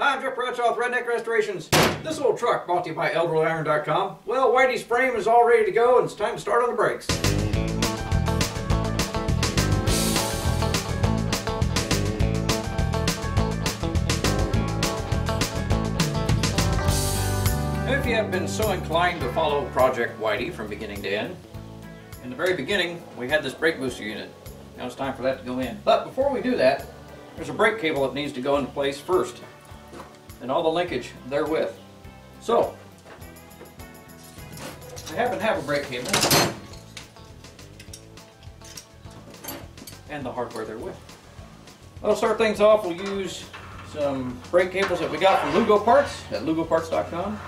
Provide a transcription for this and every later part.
Hi, I'm Jeff Bradshaw with Redneck Restorations. This old truck brought to you by ElderlyIron.com. Well, Whitey's frame is all ready to go and it's time to start on the brakes. If you have been so inclined to follow Project Whitey from beginning to end, in the very beginning we had this brake booster unit. Now it's time for that to go in. But before we do that, there's a brake cable that needs to go into place first and all the linkage therewith. So, I happen to have a brake cable and the hardware therewith. I'll start things off, we'll use some brake cables that we got from Lugo Parts at lugoparts.com.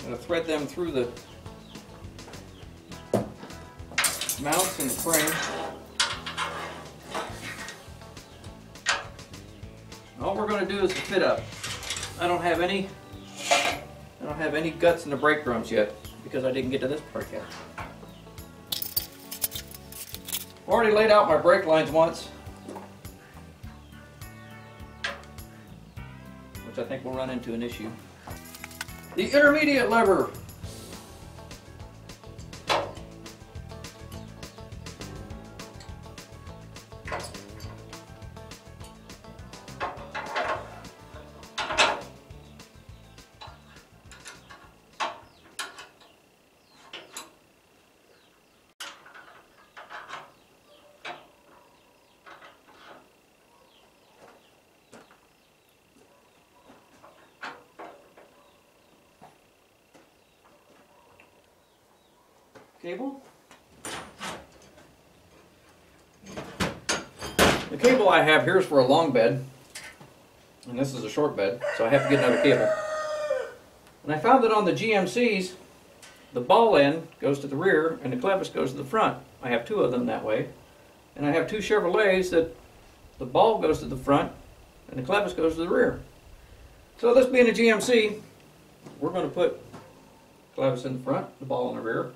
I'm going to thread them through the mounts and the frame. All we're going to do is fit up. I don't have any I don't have any guts in the brake drums yet because I didn't get to this part yet. Already laid out my brake lines once, which I think will run into an issue. The intermediate lever cable. The cable I have here is for a long bed, and this is a short bed, so I have to get another cable. And I found that on the GMCs, the ball end goes to the rear and the clevis goes to the front. I have two of them that way. And I have two Chevrolets that the ball goes to the front and the clevis goes to the rear. So this being a GMC, we're going to put clevis in the front, the ball in the rear,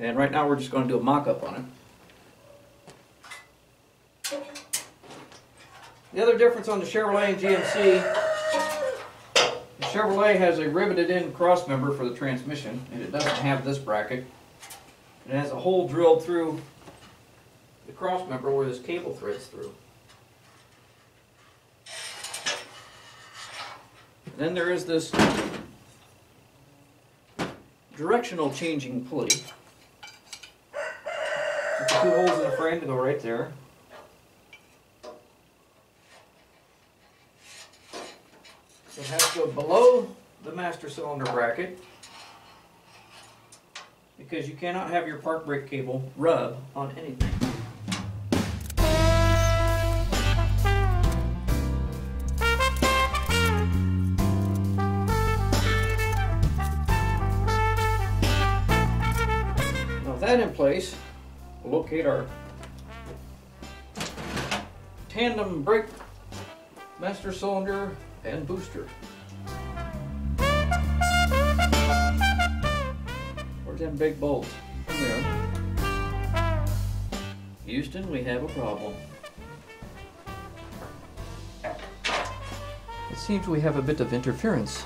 and right now we're just going to do a mock-up on it. The other difference on the Chevrolet and GMC, the Chevrolet has a riveted in crossmember for the transmission, and it doesn't have this bracket. It has a hole drilled through the crossmember where this cable threads through. And Then there is this directional changing pulley two holes in the frame to go right there. So it has to go below the master cylinder bracket because you cannot have your park brake cable rub on anything. Now that in place, locate our tandem brake master cylinder and booster. Where's them big bolts? There. Houston, we have a problem. It seems we have a bit of interference.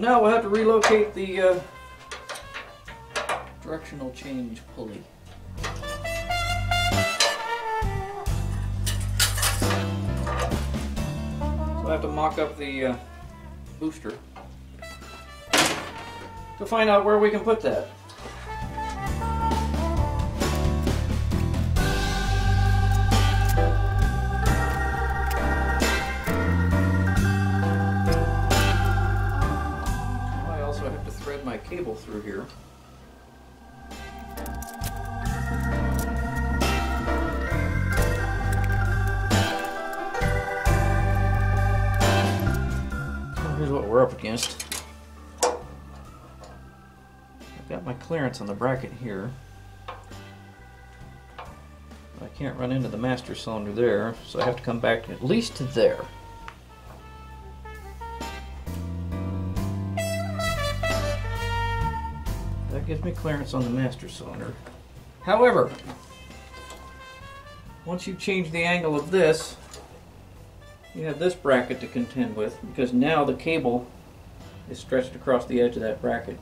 Now we'll have to relocate the uh, directional change pulley. So I have to mock up the uh, booster to find out where we can put that. Cable through here. So here's what we're up against. I've got my clearance on the bracket here. I can't run into the master cylinder there, so I have to come back at least to there. Gives me clearance on the master cylinder. However, once you change the angle of this, you have this bracket to contend with because now the cable is stretched across the edge of that bracket.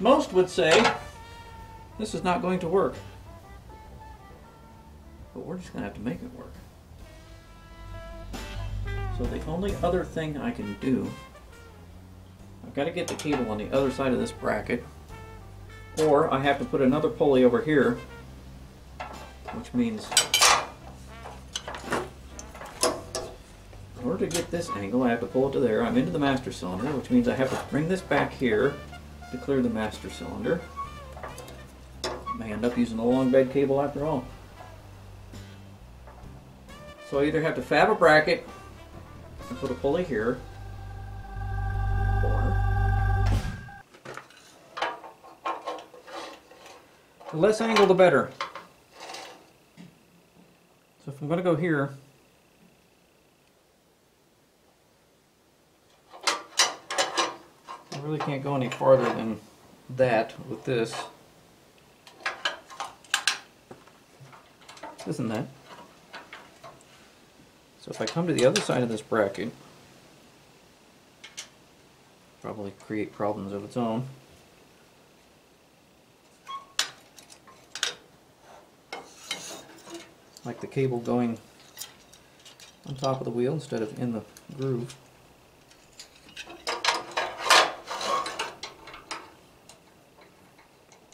Most would say this is not going to work. But we're just going to have to make it work. So the only other thing I can do, I've got to get the cable on the other side of this bracket, or I have to put another pulley over here, which means in order to get this angle, I have to pull it to there. I'm into the master cylinder, which means I have to bring this back here to clear the master cylinder. I May end up using the long bed cable after all. So I either have to fab a bracket and put a pulley here, the less angle the better. So if I'm going to go here, I really can't go any farther than that with this. Isn't that? So if I come to the other side of this bracket, probably create problems of its own. Like the cable going on top of the wheel instead of in the groove.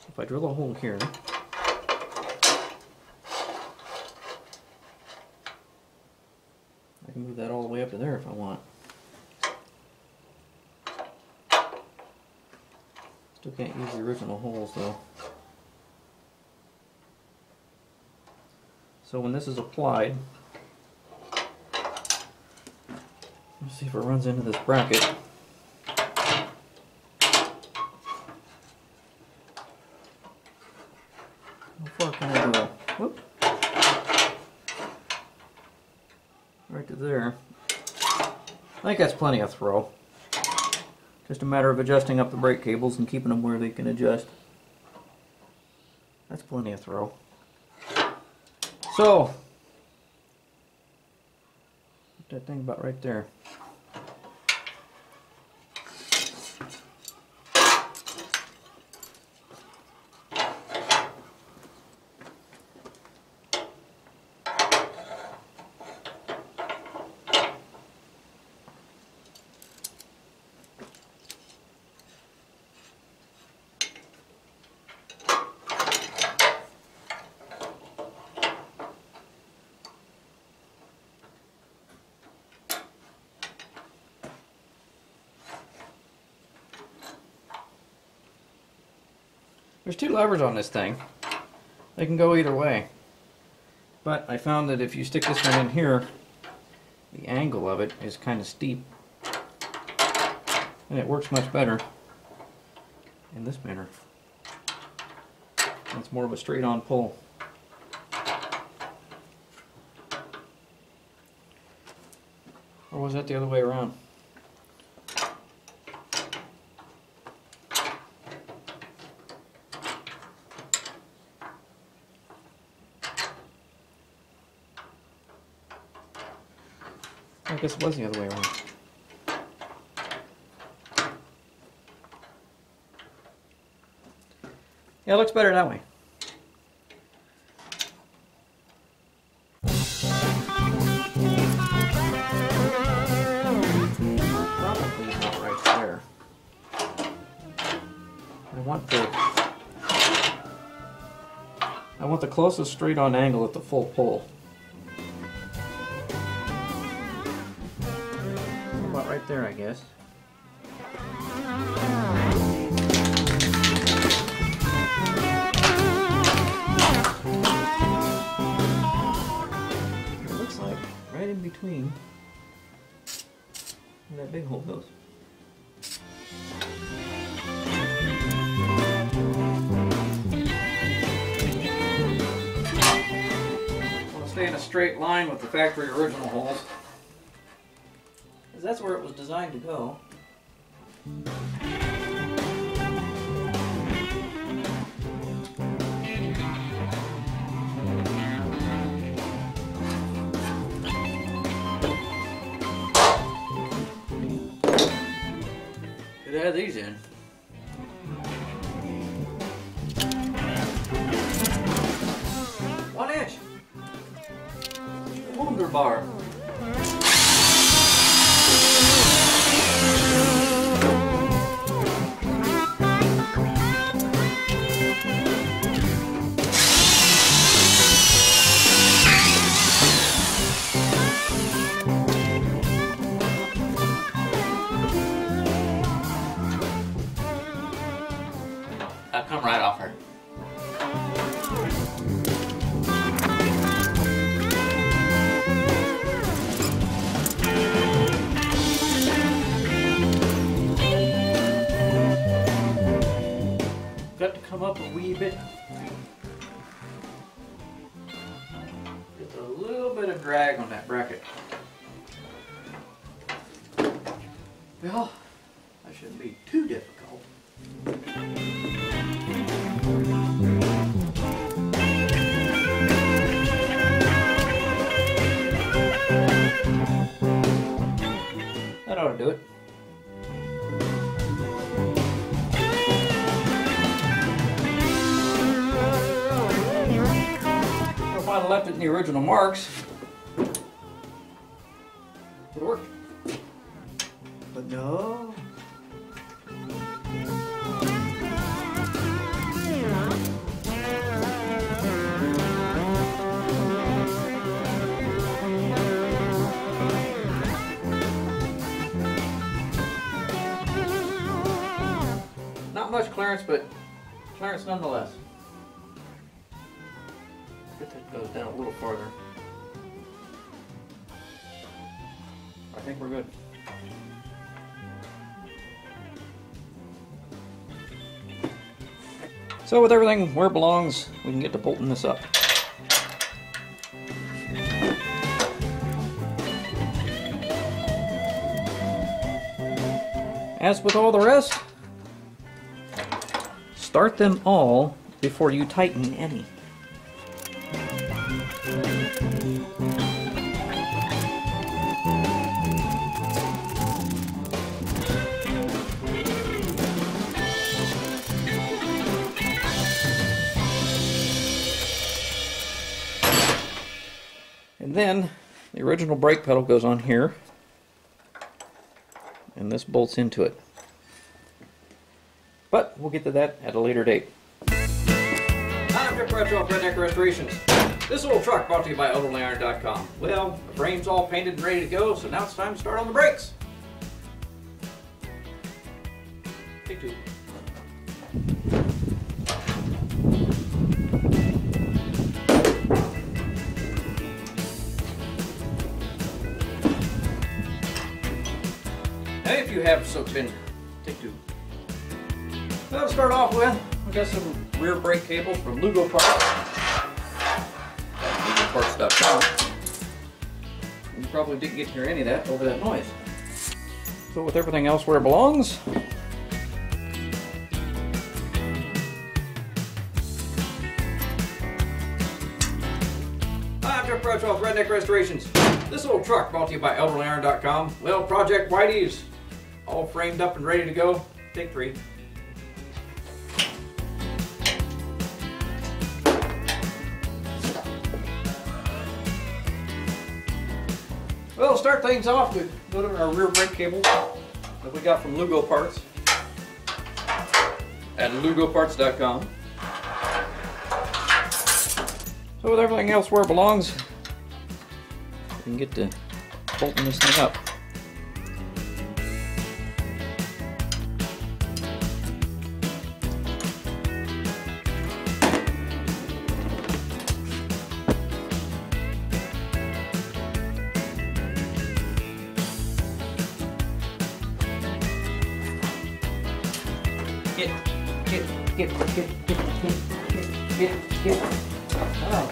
If I drill a hole here, I can move that all the way up to there if I want. Still can't use the original holes though. So when this is applied, let's see if it runs into this bracket. Whoop. Right to there. I think that's plenty of throw. Just a matter of adjusting up the brake cables and keeping them where they can adjust. That's plenty of throw. So, put that thing about right there. There's two levers on this thing. They can go either way. But I found that if you stick this one in here, the angle of it is kind of steep. And it works much better in this manner. It's more of a straight on pull. Or was that the other way around? Guess it was the other way around. Yeah, it looks better that way. Probably not right there. I want the I want the closest straight on angle at the full pull. Guess. It looks like right in between where that big hole goes. Stay in a straight line with the factory original holes. Because that's where it was designed to go. Could add these in. Got to come up a wee bit. Just a little bit of drag on that bracket. Well, that shouldn't be too difficult. That ought to do it. Left it in the original marks, it would work. But no. Not much clearance, but clearance nonetheless. Get that goes down a little farther. I think we're good. So with everything where it belongs, we can get to bolting this up. As with all the rest, start them all before you tighten any. And then the original brake pedal goes on here, and this bolts into it. But we'll get to that at a later date. I'm Rick Retro Redneck Restorations. This little truck brought to you by ElderlyIron.com. Well, the frame's all painted and ready to go, so now it's time to start on the brakes. So been, take two. Well, to start off with, we got some rear brake cables from Lugo Parts. LugoParts.com. You probably didn't get to hear any of that over that noise. So with everything else where it belongs, Hi, I'm Jeff Bradshaw Redneck Restorations. This little truck brought to you by ElderlyIron.com. Well, Project Whitey's all framed up and ready to go. Take three. Well, start things off, with our rear brake cable that we got from Lugo Parts at lugoparts.com. So with everything else where it belongs, we can get to bolting this thing up. Get, get, get, get, get, get. Oh.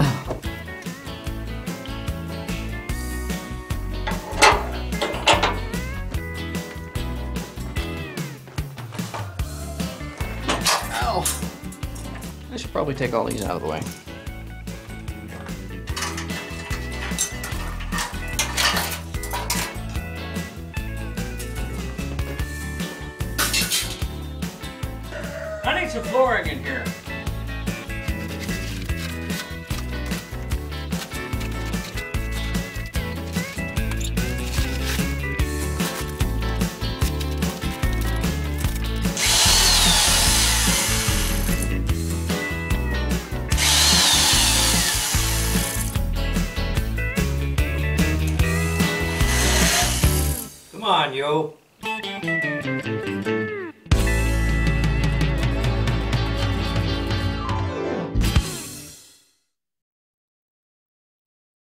I should probably take all these out of the way.